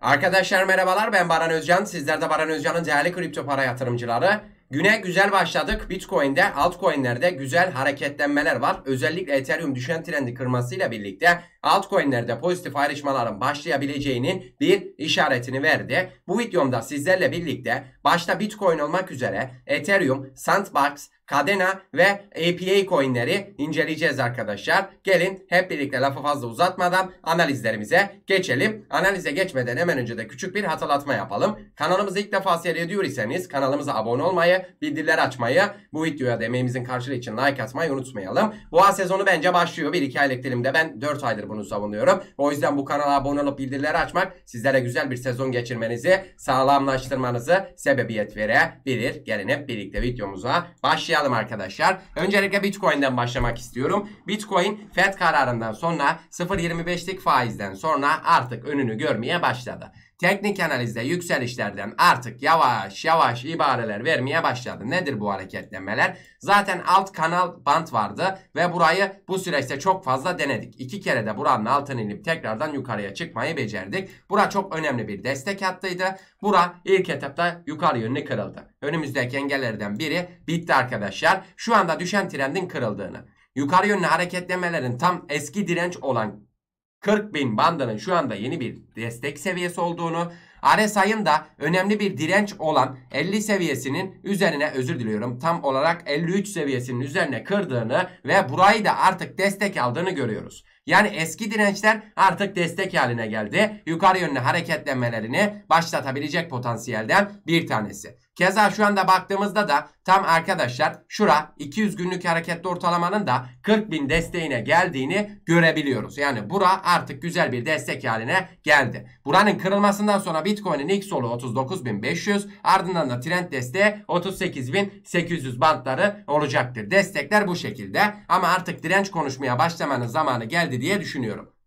Arkadaşlar merhabalar ben Baran Özcan. Sizler de Baran Özcan'ın değerli kripto para yatırımcıları. Güne güzel başladık. Bitcoin'de, altcoin'lerde güzel hareketlenmeler var. Özellikle Ethereum düşen trendi kırmasıyla birlikte altcoin'lerde pozitif ayrışmaların başlayabileceğinin bir işaretini verdi. Bu videomda sizlerle birlikte başta Bitcoin olmak üzere Ethereum, Sandbox, Cadena ve APA coinleri inceleyeceğiz arkadaşlar. Gelin hep birlikte lafı fazla uzatmadan analizlerimize geçelim. Analize geçmeden hemen önce de küçük bir hatırlatma yapalım. Kanalımızı ilk defa seyrediyor iseniz kanalımıza abone olmayı, bildirimleri açmayı, bu videoya da emeğimizin karşılığı için like atmayı unutmayalım. Boğa sezonu bence başlıyor. 1-2 aylık dilimde ben 4 aydır bunu savunuyorum. O yüzden bu kanala abone olup bildirimleri açmak sizlere güzel bir sezon geçirmenizi, sağlamlaştırmanızı sebebiyet verebilir. Gelin hep birlikte videomuza başlayalım arkadaşlar. Öncelikle Bitcoin'den başlamak istiyorum. Bitcoin FED kararından sonra 0.25'lik faizden sonra artık önünü görmeye başladı. Teknik analizde yükselişlerden artık yavaş yavaş ibareler vermeye başladı. Nedir bu hareketlemeler? Zaten alt kanal bant vardı ve burayı bu süreçte çok fazla denedik. İki kere de buranın altına inip tekrardan yukarıya çıkmayı becerdik. Bura çok önemli bir destek hattıydı. Bura ilk etapta yukarı yönlü kırıldı. Önümüzdeki engellerden biri bitti arkadaşlar. Şu anda düşen trendin kırıldığını. Yukarı yönlü hareketlemelerin tam eski direnç olan 40 bin bandının şu anda yeni bir destek seviyesi olduğunu, RSI'ın da önemli bir direnç olan 50 seviyesinin üzerine özür diliyorum tam olarak 53 seviyesinin üzerine kırdığını ve burayı da artık destek aldığını görüyoruz. Yani eski dirençler artık destek haline geldi. Yukarı yönlü hareketlenmelerini başlatabilecek potansiyelden bir tanesi. Keza şu anda baktığımızda da tam arkadaşlar şura 200 günlük hareketli ortalamanın da 40 bin desteğine geldiğini görebiliyoruz. Yani bura artık güzel bir destek haline geldi. Buranın kırılmasından sonra Bitcoin'in ilk solu 39.500 ardından da trend desteği 38.800 bantları olacaktır. Destekler bu şekilde ama artık direnç konuşmaya başlamanın zamanı geldi diye düşünüyorum.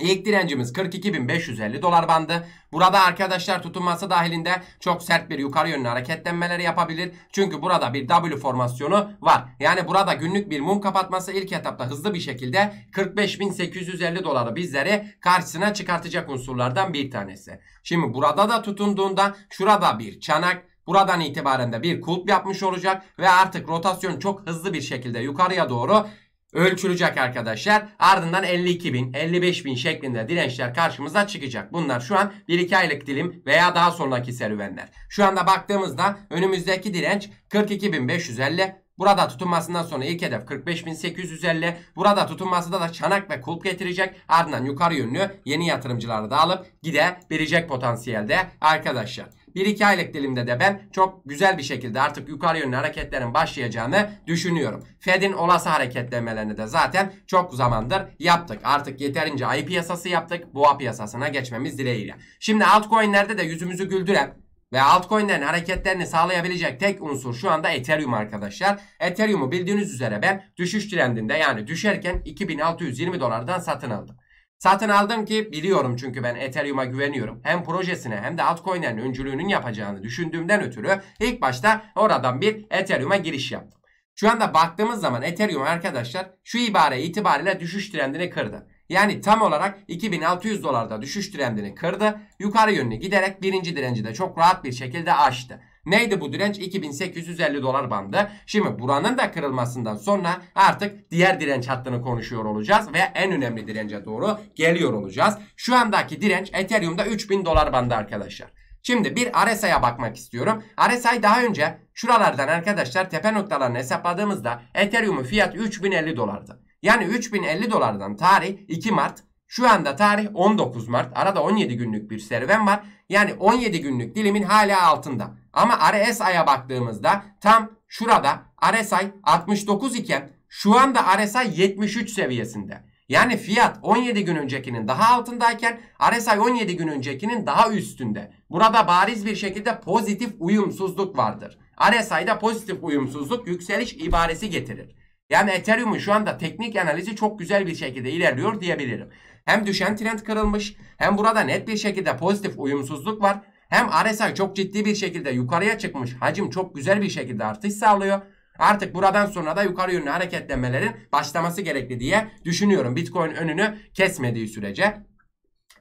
İlk direncimiz 42.550 dolar bandı. Burada arkadaşlar tutunması dahilinde çok sert bir yukarı yönlü hareketlenmeleri yapabilir. Çünkü burada bir W formasyonu var. Yani burada günlük bir mum kapatması ilk etapta hızlı bir şekilde 45.850 doları bizleri karşısına çıkartacak unsurlardan bir tanesi. Şimdi burada da tutunduğunda şurada bir çanak Buradan itibaren de bir kulp yapmış olacak ve artık rotasyon çok hızlı bir şekilde yukarıya doğru ölçülecek arkadaşlar. Ardından 52 bin, 55 bin şeklinde dirençler karşımıza çıkacak. Bunlar şu an 1-2 aylık dilim veya daha sonraki serüvenler. Şu anda baktığımızda önümüzdeki direnç 42.550. Burada tutunmasından sonra ilk hedef 45.850. Burada tutunmasında da çanak ve kulp getirecek. Ardından yukarı yönlü yeni yatırımcıları da alıp gidebilecek potansiyelde arkadaşlar. 1-2 aylık dilimde de ben çok güzel bir şekilde artık yukarı yönlü hareketlerin başlayacağını düşünüyorum. Fed'in olası hareketlemelerini de zaten çok zamandır yaptık. Artık yeterince ay piyasası yaptık. Boğa piyasasına geçmemiz dileğiyle. Şimdi altcoin'lerde de yüzümüzü güldüren ve altcoin'lerin hareketlerini sağlayabilecek tek unsur şu anda Ethereum arkadaşlar. Ethereum'u bildiğiniz üzere ben düşüş trendinde yani düşerken 2620 dolardan satın aldım. Satın aldım ki biliyorum çünkü ben Ethereum'a güveniyorum. Hem projesine hem de altcoin'lerin öncülüğünün yapacağını düşündüğümden ötürü ilk başta oradan bir Ethereum'a giriş yaptım. Şu anda baktığımız zaman Ethereum arkadaşlar şu ibare itibariyle düşüş trendini kırdı. Yani tam olarak 2600 dolarda düşüş trendini kırdı. Yukarı yönlü giderek birinci direnci de çok rahat bir şekilde aştı. Neydi bu direnç? 2850 dolar bandı. Şimdi buranın da kırılmasından sonra artık diğer direnç hattını konuşuyor olacağız ve en önemli dirence doğru geliyor olacağız. Şu andaki direnç Ethereum'da 3000 dolar bandı arkadaşlar. Şimdi bir RSI'ye bakmak istiyorum. RSI daha önce şuralardan arkadaşlar tepe noktalarını hesapladığımızda Ethereum'un fiyatı 3050 dolardı. Yani 3050 dolardan tarih 2 Mart şu anda tarih 19 Mart. Arada 17 günlük bir serüven var. Yani 17 günlük dilimin hala altında. Ama RSI'ye baktığımızda tam şurada RSI 69 iken şu anda RSI 73 seviyesinde. Yani fiyat 17 gün öncekinin daha altındayken RSI 17 gün öncekinin daha üstünde. Burada bariz bir şekilde pozitif uyumsuzluk vardır. RSI'da pozitif uyumsuzluk yükseliş ibaresi getirir. Yani Ethereum'un şu anda teknik analizi çok güzel bir şekilde ilerliyor diyebilirim. Hem düşen trend kırılmış hem burada net bir şekilde pozitif uyumsuzluk var. Hem RSI çok ciddi bir şekilde yukarıya çıkmış. Hacim çok güzel bir şekilde artış sağlıyor. Artık buradan sonra da yukarı yönlü hareketlenmelerin başlaması gerekli diye düşünüyorum. Bitcoin önünü kesmediği sürece.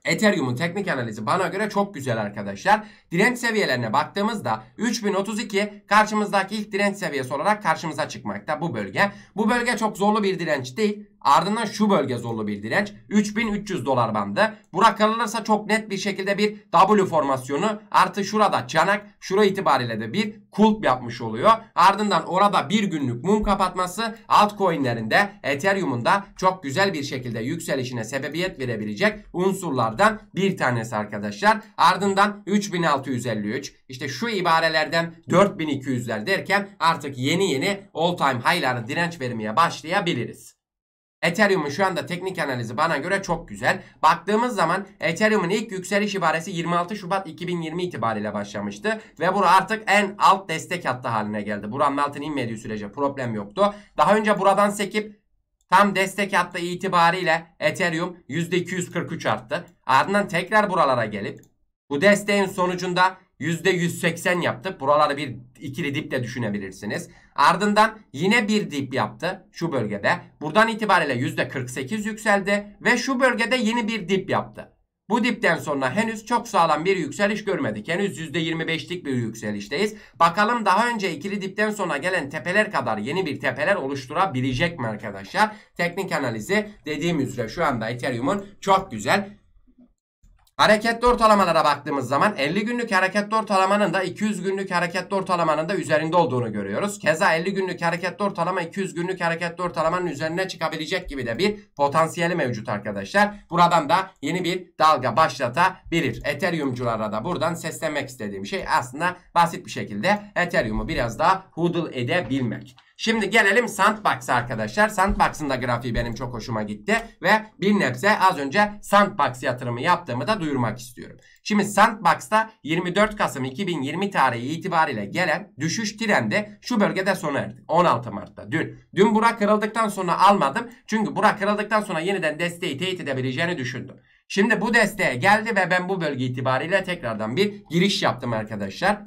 Ethereum'un teknik analizi bana göre çok güzel arkadaşlar. Direnç seviyelerine baktığımızda 3032 karşımızdaki ilk direnç seviyesi olarak karşımıza çıkmakta bu bölge. Bu bölge çok zorlu bir direnç değil. Ardından şu bölge zorlu bir direnç. 3300 dolar bandı. Bura kırılırsa çok net bir şekilde bir W formasyonu artı şurada çanak şura itibariyle de bir kulp yapmış oluyor. Ardından orada bir günlük mum kapatması altcoin'lerinde Ethereum'un da çok güzel bir şekilde yükselişine sebebiyet verebilecek unsurlardan bir tanesi arkadaşlar. Ardından 3653 işte şu ibarelerden 4200'ler derken artık yeni yeni all time high'ları direnç vermeye başlayabiliriz. Ethereum'un şu anda teknik analizi bana göre çok güzel. Baktığımız zaman Ethereum'un ilk yükseliş ibaresi 26 Şubat 2020 itibariyle başlamıştı. Ve bura artık en alt destek hattı haline geldi. Buranın altına inmediği sürece problem yoktu. Daha önce buradan sekip tam destek hattı itibariyle Ethereum %243 arttı. Ardından tekrar buralara gelip bu desteğin sonucunda %180 yaptı. Buraları bir ikili dip de düşünebilirsiniz. Ardından yine bir dip yaptı şu bölgede. Buradan itibariyle %48 yükseldi ve şu bölgede yeni bir dip yaptı. Bu dipten sonra henüz çok sağlam bir yükseliş görmedik. Henüz %25'lik bir yükselişteyiz. Bakalım daha önce ikili dipten sonra gelen tepeler kadar yeni bir tepeler oluşturabilecek mi arkadaşlar? Teknik analizi dediğim üzere şu anda Ethereum'un çok güzel Hareketli ortalamalara baktığımız zaman 50 günlük hareketli ortalamanın da 200 günlük hareketli ortalamanın da üzerinde olduğunu görüyoruz. Keza 50 günlük hareketli ortalama 200 günlük hareketli ortalamanın üzerine çıkabilecek gibi de bir potansiyeli mevcut arkadaşlar. Buradan da yeni bir dalga başlatabilir. Ethereum'culara da buradan seslenmek istediğim şey aslında basit bir şekilde Ethereum'u biraz daha hodl edebilmek. Şimdi gelelim Sandbox arkadaşlar. Sandbox'ın da grafiği benim çok hoşuma gitti. Ve bir nebze az önce Sandbox yatırımı yaptığımı da duyurmak istiyorum. Şimdi Sandbox'ta 24 Kasım 2020 tarihi itibariyle gelen düşüş trendi şu bölgede sona erdi. 16 Mart'ta dün. Dün bura kırıldıktan sonra almadım. Çünkü bura kırıldıktan sonra yeniden desteği teyit edebileceğini düşündüm. Şimdi bu desteğe geldi ve ben bu bölge itibariyle tekrardan bir giriş yaptım arkadaşlar.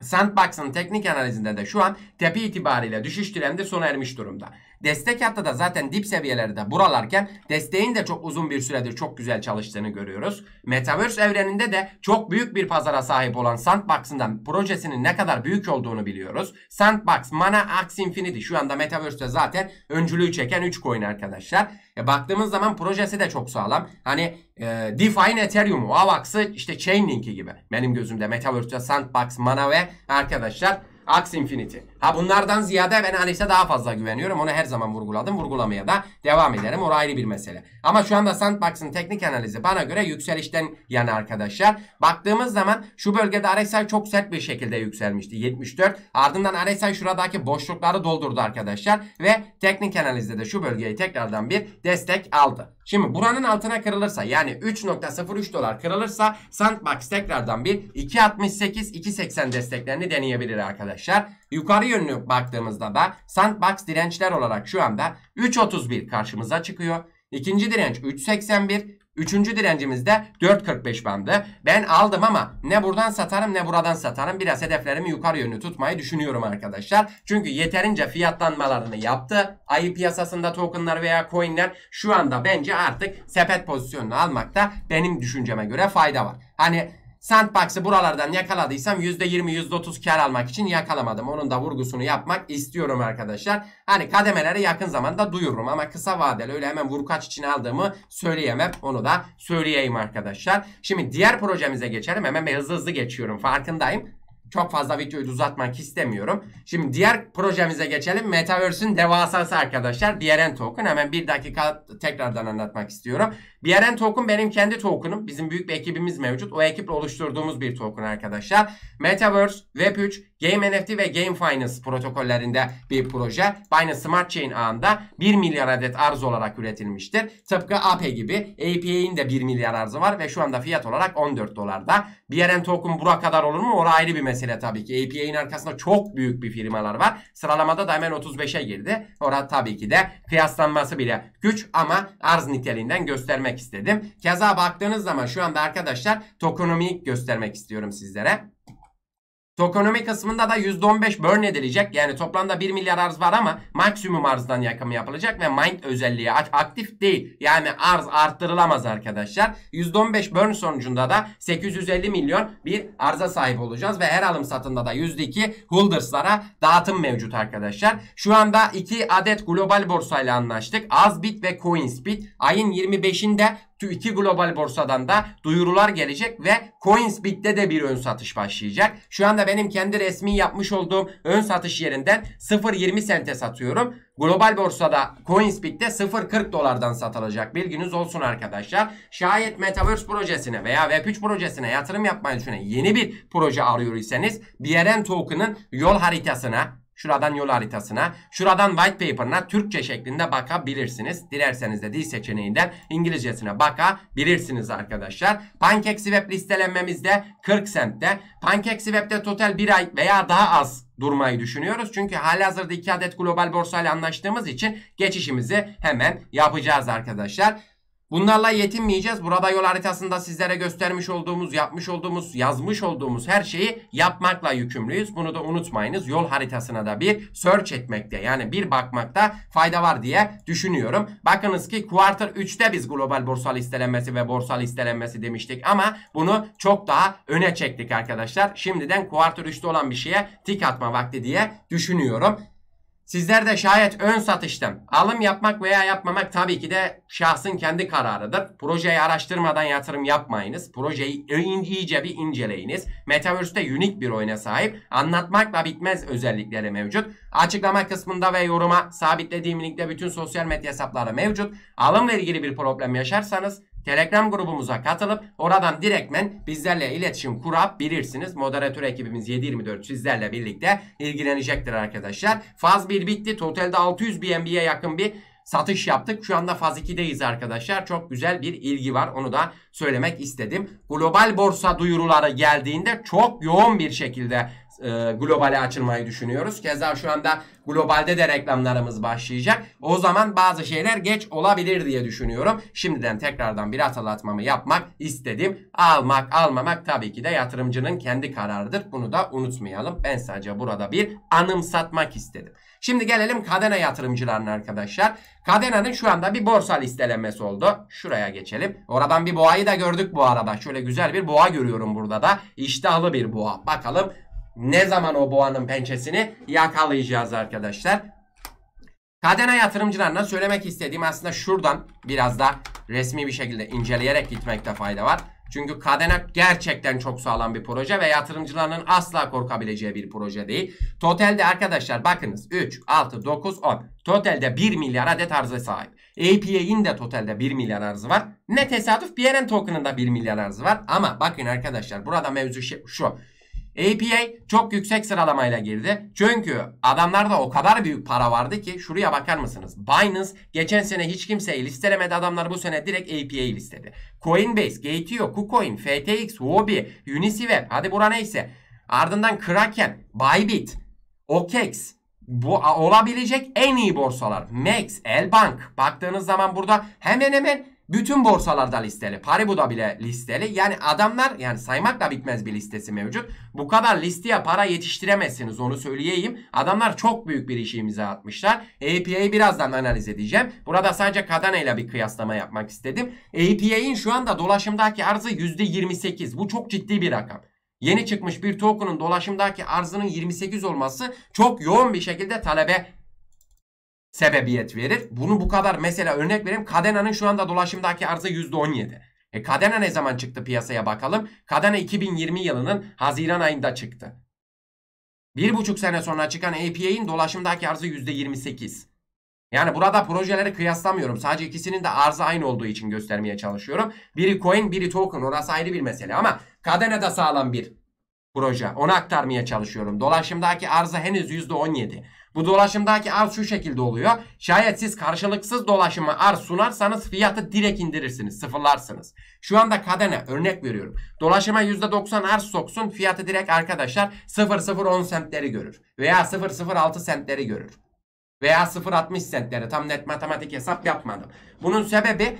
Sandbox'ın teknik analizinde de şu an tepe itibariyle düşüş trendi sona ermiş durumda. Destek hattı da zaten dip seviyelerde buralarken desteğin de çok uzun bir süredir çok güzel çalıştığını görüyoruz. Metaverse evreninde de çok büyük bir pazara sahip olan Sandbox'ın projesinin ne kadar büyük olduğunu biliyoruz. Sandbox, Mana, Axie Infinity şu anda Metaverse'de zaten öncülüğü çeken 3 coin arkadaşlar. E baktığımız zaman projesi de çok sağlam. Hani e, DeFi'nin Ethereum'u, AVAX'ı işte Chainlink'i gibi. Benim gözümde Metaverse'de Sandbox, Mana ve arkadaşlar Axie Infinity. Ha bunlardan ziyade ben Alice'e daha fazla güveniyorum. Onu her zaman vurguladım. Vurgulamaya da devam ederim. O ayrı bir mesele. Ama şu anda Sandbox'ın teknik analizi bana göre yükselişten yana arkadaşlar. Baktığımız zaman şu bölgede RSI çok sert bir şekilde yükselmişti. 74. Ardından RSI şuradaki boşlukları doldurdu arkadaşlar. Ve teknik analizde de şu bölgeyi tekrardan bir destek aldı. Şimdi buranın altına kırılırsa yani 3.03 dolar kırılırsa Sandbox tekrardan bir 2.68-2.80 desteklerini deneyebilir arkadaşlar. Yukarı yönlü baktığımızda da Sandbox dirençler olarak şu anda 3.31 karşımıza çıkıyor. İkinci direnç 3.81, Üçüncü direncimiz de 4.45 bandı. Ben aldım ama ne buradan satarım ne buradan satarım. Biraz hedeflerimi yukarı yönlü tutmayı düşünüyorum arkadaşlar. Çünkü yeterince fiyatlanmalarını yaptı. Ayı piyasasında tokenlar veya coinler şu anda bence artık sepet pozisyonunu almakta benim düşünceme göre fayda var. Hani Sandbox'ı buralardan yakaladıysam %20 %30 kar almak için yakalamadım. Onun da vurgusunu yapmak istiyorum arkadaşlar. Hani kademeleri yakın zamanda duyururum ama kısa vadeli öyle hemen vurkaç için aldığımı söyleyemem. Onu da söyleyeyim arkadaşlar. Şimdi diğer projemize geçelim. Hemen hızlı hızlı geçiyorum farkındayım. Çok fazla videoyu uzatmak istemiyorum. Şimdi diğer projemize geçelim. Metaverse'ün devasası arkadaşlar. BRN token. Hemen bir dakika tekrardan anlatmak istiyorum. BRN token benim kendi token'ım. Bizim büyük bir ekibimiz mevcut. O ekiple oluşturduğumuz bir token arkadaşlar. Metaverse, Web3, Game NFT ve Game Finance protokollerinde bir proje. Binance Smart Chain ağında 1 milyar adet arz olarak üretilmiştir. Tıpkı APE gibi APA'in de 1 milyar arzı var ve şu anda fiyat olarak 14 dolarda. BRN token bura kadar olur mu? O ayrı bir mesele tabii ki. APA'in arkasında çok büyük bir firmalar var. Sıralamada da hemen 35'e girdi. Orada tabii ki de kıyaslanması bile güç ama arz niteliğinden göstermek istedim. Keza baktığınız zaman şu anda arkadaşlar tokenomiyi göstermek istiyorum sizlere. Tokonomi kısmında da %15 burn edilecek. Yani toplamda 1 milyar arz var ama maksimum arzdan yakım yapılacak ve mind özelliği aktif değil. Yani arz arttırılamaz arkadaşlar. %15 burn sonucunda da 850 milyon bir arza sahip olacağız ve her alım satında da %2 holderslara dağıtım mevcut arkadaşlar. Şu anda 2 adet global borsayla anlaştık. Azbit ve CoinSpeed ayın 25'inde iki global borsadan da duyurular gelecek ve CoinsBit'te de bir ön satış başlayacak. Şu anda benim kendi resmi yapmış olduğum ön satış yerinden 0.20 sente satıyorum. Global borsada CoinsBit'te 0.40 dolardan satılacak. Bilginiz olsun arkadaşlar. Şayet Metaverse projesine veya Web3 projesine yatırım yapmayı düşünen yeni bir proje arıyor iseniz BRN token'ın yol haritasına Şuradan yol haritasına, şuradan white paper'ına Türkçe şeklinde bakabilirsiniz. Dilerseniz de dil seçeneğinden İngilizcesine bakabilirsiniz arkadaşlar. PancakeSwap listelenmemizde 40 centte. PancakeSwap'te total bir ay veya daha az durmayı düşünüyoruz. Çünkü halihazırda 2 adet global borsayla anlaştığımız için geçişimizi hemen yapacağız arkadaşlar. Bunlarla yetinmeyeceğiz. Burada yol haritasında sizlere göstermiş olduğumuz, yapmış olduğumuz, yazmış olduğumuz her şeyi yapmakla yükümlüyüz. Bunu da unutmayınız. Yol haritasına da bir search etmekte yani bir bakmakta fayda var diye düşünüyorum. Bakınız ki quarter 3'te biz global borsa listelenmesi ve borsa listelenmesi demiştik ama bunu çok daha öne çektik arkadaşlar. Şimdiden quarter 3'te olan bir şeye tik atma vakti diye düşünüyorum. Sizler de şayet ön satıştan alım yapmak veya yapmamak tabii ki de şahsın kendi kararıdır. Projeyi araştırmadan yatırım yapmayınız. Projeyi iyice bir inceleyiniz. Metaverse'de unik bir oyuna sahip. Anlatmakla bitmez özellikleri mevcut. Açıklama kısmında ve yoruma sabitlediğim linkte bütün sosyal medya hesapları mevcut. Alımla ilgili bir problem yaşarsanız Telegram grubumuza katılıp oradan direktmen bizlerle iletişim kurabilirsiniz. Moderatör ekibimiz 724 sizlerle birlikte ilgilenecektir arkadaşlar. Faz 1 bitti. Totalde 600 BNB'ye yakın bir satış yaptık. Şu anda faz 2'deyiz arkadaşlar. Çok güzel bir ilgi var. Onu da söylemek istedim. Global borsa duyuruları geldiğinde çok yoğun bir şekilde e, globale açılmayı düşünüyoruz. Keza şu anda globalde de reklamlarımız başlayacak. O zaman bazı şeyler geç olabilir diye düşünüyorum. Şimdiden tekrardan bir hatırlatmamı yapmak istedim. Almak almamak tabii ki de yatırımcının kendi kararıdır. Bunu da unutmayalım. Ben sadece burada bir anımsatmak istedim. Şimdi gelelim Kadena yatırımcılarına arkadaşlar. Kadena'nın şu anda bir borsa listelenmesi oldu. Şuraya geçelim. Oradan bir boğayı da gördük bu arada. Şöyle güzel bir boğa görüyorum burada da. İştahlı bir boğa. Bakalım ne zaman o boğanın pençesini yakalayacağız arkadaşlar. Kadena yatırımcılarına söylemek istediğim aslında şuradan biraz da resmi bir şekilde inceleyerek gitmekte fayda var. Çünkü Kadena gerçekten çok sağlam bir proje ve yatırımcılarının asla korkabileceği bir proje değil. Totalde arkadaşlar bakınız 3, 6, 9, 10. Totalde 1 milyar adet arzı sahip. APA'in de totalde 1 milyar arzı var. Ne tesadüf BNN token'ın da 1 milyar arzı var. Ama bakın arkadaşlar burada mevzu şu. APA çok yüksek sıralamayla girdi. Çünkü adamlarda o kadar büyük para vardı ki şuraya bakar mısınız? Binance geçen sene hiç kimseyi listelemedi. Adamlar bu sene direkt APA'yı listedi. Coinbase, Gateo, KuCoin, FTX, Huobi, Uniswap hadi bura neyse. Ardından Kraken, Bybit, OKEX, bu olabilecek en iyi borsalar. Max, Elbank. Baktığınız zaman burada hemen hemen bütün borsalarda listeli. Paribu'da bile listeli. Yani adamlar yani saymakla bitmez bir listesi mevcut. Bu kadar listeye para yetiştiremezsiniz onu söyleyeyim. Adamlar çok büyük bir işi imza atmışlar. API'yi birazdan analiz edeceğim. Burada sadece Kadana ile bir kıyaslama yapmak istedim. API'nin şu anda dolaşımdaki arzı %28. Bu çok ciddi bir rakam. Yeni çıkmış bir token'ın dolaşımdaki arzının 28 olması çok yoğun bir şekilde talebe sebebiyet verir. Bunu bu kadar mesela örnek vereyim. Cadena'nın şu anda dolaşımdaki arzı %17. E Cadena ne zaman çıktı piyasaya bakalım. Cadena 2020 yılının Haziran ayında çıktı. Bir buçuk sene sonra çıkan APA'in dolaşımdaki arzı %28. Yani burada projeleri kıyaslamıyorum. Sadece ikisinin de arzı aynı olduğu için göstermeye çalışıyorum. Biri coin, biri token. Orası ayrı bir mesele ama Cadena da sağlam bir proje. Onu aktarmaya çalışıyorum. Dolaşımdaki arzı henüz %17. Bu dolaşımdaki arz şu şekilde oluyor. Şayet siz karşılıksız dolaşımı arz sunarsanız fiyatı direkt indirirsiniz. Sıfırlarsınız. Şu anda kadene örnek veriyorum. Dolaşıma %90 arz soksun fiyatı direkt arkadaşlar 0.010 sentleri görür. Veya 0.06 sentleri görür. Veya 0.60 sentleri tam net matematik hesap yapmadım. Bunun sebebi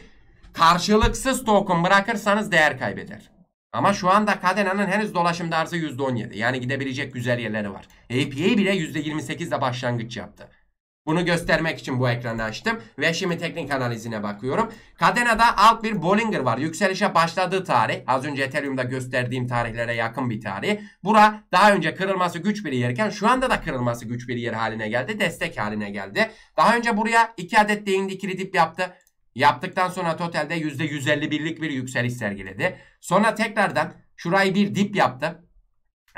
karşılıksız token bırakırsanız değer kaybeder. Ama şu anda Cadena'nın henüz dolaşımda arzı %17. Yani gidebilecek güzel yerleri var. APA bile %28 ile başlangıç yaptı. Bunu göstermek için bu ekranı açtım ve şimdi teknik analizine bakıyorum. Cadena'da alt bir Bollinger var. Yükselişe başladığı tarih az önce Ethereum'da gösterdiğim tarihlere yakın bir tarih. Bura daha önce kırılması güç bir yerken şu anda da kırılması güç bir yer haline geldi. Destek haline geldi. Daha önce buraya 2 adet değin dikili dip yaptı. Yaptıktan sonra totalde %151'lik bir yükseliş sergiledi. Sonra tekrardan şurayı bir dip yaptı.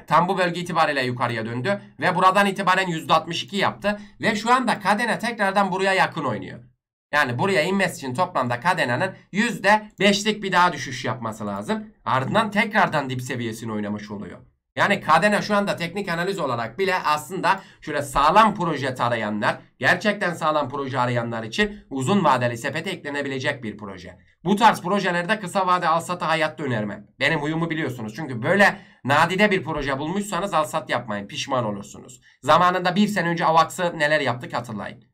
Tam bu bölge itibariyle yukarıya döndü ve buradan itibaren %62 yaptı ve şu anda Kadena tekrardan buraya yakın oynuyor. Yani buraya inmesi için toplamda Kadena'nın %5'lik bir daha düşüş yapması lazım. Ardından tekrardan dip seviyesini oynamış oluyor. Yani Kadena şu anda teknik analiz olarak bile aslında şöyle sağlam proje arayanlar, gerçekten sağlam proje arayanlar için uzun vadeli sepete eklenebilecek bir proje. Bu tarz projelerde kısa vade alsatı hayatta önermem. Benim huyumu biliyorsunuz. Çünkü böyle nadide bir proje bulmuşsanız alsat yapmayın. Pişman olursunuz. Zamanında bir sene önce Avax'ı neler yaptık hatırlayın.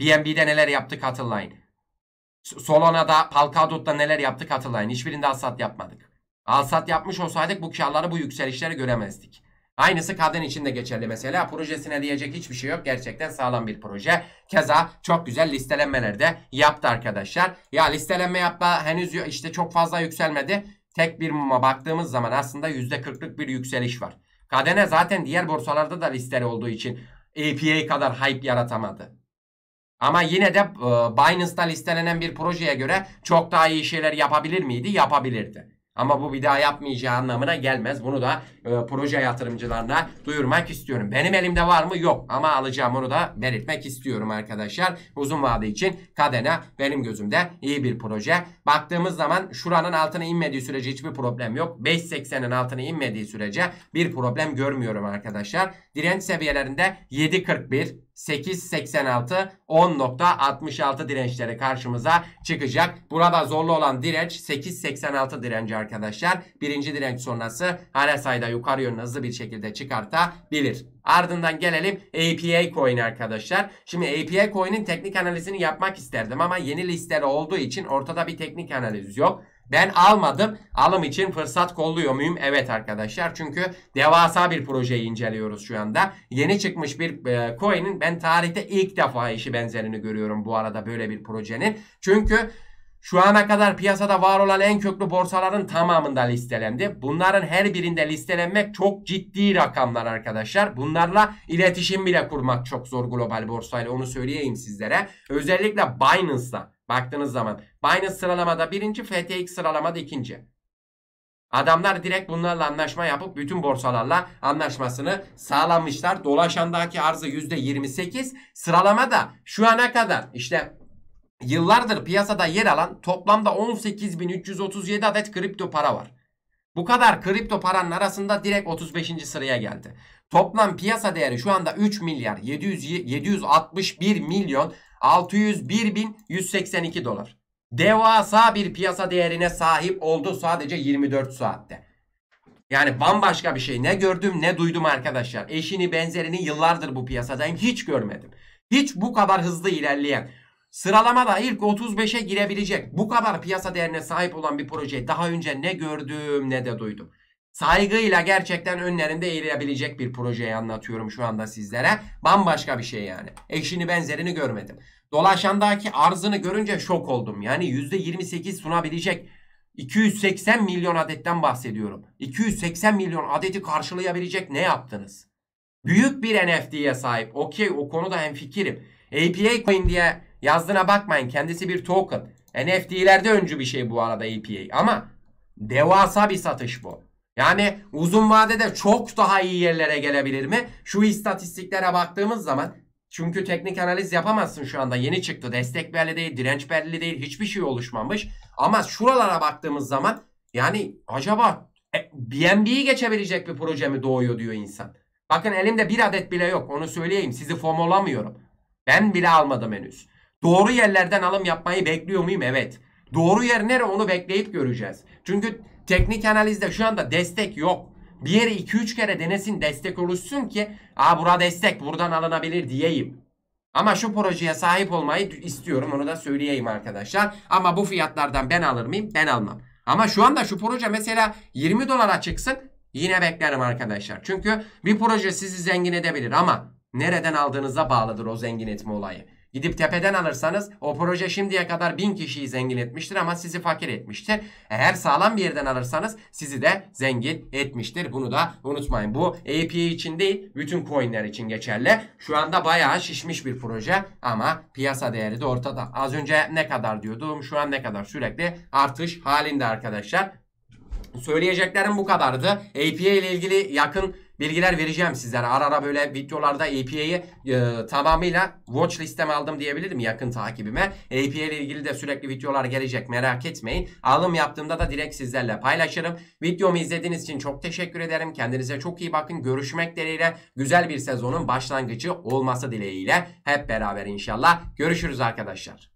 BNB'de neler yaptık hatırlayın. Solona'da, Polkadot'ta neler yaptık hatırlayın. Hiçbirinde alsat yapmadık. Alsat yapmış olsaydık bu karları bu yükselişleri göremezdik. Aynısı kadın için de geçerli mesela. Projesine diyecek hiçbir şey yok. Gerçekten sağlam bir proje. Keza çok güzel listelenmeler de yaptı arkadaşlar. Ya listelenme yapma henüz işte çok fazla yükselmedi. Tek bir muma baktığımız zaman aslında %40'lık bir yükseliş var. Kadene zaten diğer borsalarda da listeli olduğu için APA kadar hype yaratamadı. Ama yine de e, Binance'da listelenen bir projeye göre çok daha iyi şeyler yapabilir miydi? Yapabilirdi. Ama bu bir daha yapmayacağı anlamına gelmez. Bunu da e, proje yatırımcılarına duyurmak istiyorum. Benim elimde var mı? Yok. Ama alacağım onu da belirtmek istiyorum arkadaşlar. Uzun vade için Kadena benim gözümde iyi bir proje. Baktığımız zaman şuranın altına inmediği sürece hiçbir problem yok. 5.80'in altına inmediği sürece bir problem görmüyorum arkadaşlar. Direnç seviyelerinde 7.41 8.86 10.66 dirençleri karşımıza çıkacak. Burada zorlu olan direnç 8.86 direnci arkadaşlar. Birinci direnç sonrası RSI'da yukarı yönlü hızlı bir şekilde çıkartabilir. Ardından gelelim APA coin arkadaşlar. Şimdi APA coin'in teknik analizini yapmak isterdim ama yeni listeli olduğu için ortada bir teknik analiz yok. Ben almadım. Alım için fırsat kolluyor muyum? Evet arkadaşlar. Çünkü devasa bir projeyi inceliyoruz şu anda. Yeni çıkmış bir e, coin'in ben tarihte ilk defa işi benzerini görüyorum bu arada böyle bir projenin. Çünkü şu ana kadar piyasada var olan en köklü borsaların tamamında listelendi. Bunların her birinde listelenmek çok ciddi rakamlar arkadaşlar. Bunlarla iletişim bile kurmak çok zor global borsayla onu söyleyeyim sizlere. Özellikle Binance'da baktığınız zaman Binance sıralamada birinci, FTX sıralamada ikinci. Adamlar direkt bunlarla anlaşma yapıp bütün borsalarla anlaşmasını sağlamışlar. Dolaşandaki arzı %28 sıralamada şu ana kadar işte yıllardır piyasada yer alan toplamda 18.337 adet kripto para var. Bu kadar kripto paranın arasında direkt 35. sıraya geldi. Toplam piyasa değeri şu anda 3 milyar 700, 761 milyon 601 bin 182 dolar. Devasa bir piyasa değerine sahip oldu sadece 24 saatte. Yani bambaşka bir şey. Ne gördüm ne duydum arkadaşlar. Eşini benzerini yıllardır bu piyasadayım hiç görmedim. Hiç bu kadar hızlı ilerleyen Sıralamada ilk 35'e girebilecek bu kadar piyasa değerine sahip olan bir projeyi daha önce ne gördüm ne de duydum. Saygıyla gerçekten önlerinde eğilebilecek bir projeyi anlatıyorum şu anda sizlere. Bambaşka bir şey yani. Eşini benzerini görmedim. Dolaşandaki arzını görünce şok oldum. Yani %28 sunabilecek 280 milyon adetten bahsediyorum. 280 milyon adeti karşılayabilecek ne yaptınız? Büyük bir NFT'ye sahip. Okey o konuda hemfikirim. APA coin diye Yazdığına bakmayın kendisi bir token. NFT'lerde öncü bir şey bu arada APA ama devasa bir satış bu. Yani uzun vadede çok daha iyi yerlere gelebilir mi? Şu istatistiklere baktığımız zaman çünkü teknik analiz yapamazsın şu anda. Yeni çıktı. Destek belli değil, direnç belli değil. Hiçbir şey oluşmamış. Ama şuralara baktığımız zaman yani acaba e, BNB'yi geçebilecek bir proje mi doğuyor diyor insan. Bakın elimde bir adet bile yok. Onu söyleyeyim. Sizi fomolamıyorum. Ben bile almadım henüz. Doğru yerlerden alım yapmayı bekliyor muyum? Evet. Doğru yer nere onu bekleyip göreceğiz. Çünkü teknik analizde şu anda destek yok. Bir yere 2-3 kere denesin destek oluşsun ki Aa bura destek buradan alınabilir diyeyim. Ama şu projeye sahip olmayı istiyorum onu da söyleyeyim arkadaşlar. Ama bu fiyatlardan ben alır mıyım? Ben almam. Ama şu anda şu proje mesela 20 dolara çıksın yine beklerim arkadaşlar. Çünkü bir proje sizi zengin edebilir ama nereden aldığınıza bağlıdır o zengin etme olayı. Gidip tepeden alırsanız o proje şimdiye kadar bin kişiyi zengin etmiştir ama sizi fakir etmiştir. Eğer sağlam bir yerden alırsanız sizi de zengin etmiştir. Bunu da unutmayın. Bu API için değil bütün coinler için geçerli. Şu anda bayağı şişmiş bir proje ama piyasa değeri de ortada. Az önce ne kadar diyordum şu an ne kadar sürekli artış halinde arkadaşlar. Söyleyeceklerim bu kadardı. API ile ilgili yakın bilgiler vereceğim sizlere. Ara ara böyle videolarda API'yi e, tamamıyla watch listeme aldım diyebilirim yakın takibime. API ile ilgili de sürekli videolar gelecek merak etmeyin. Alım yaptığımda da direkt sizlerle paylaşırım. Videomu izlediğiniz için çok teşekkür ederim. Kendinize çok iyi bakın. Görüşmek dileğiyle güzel bir sezonun başlangıcı olması dileğiyle hep beraber inşallah. Görüşürüz arkadaşlar.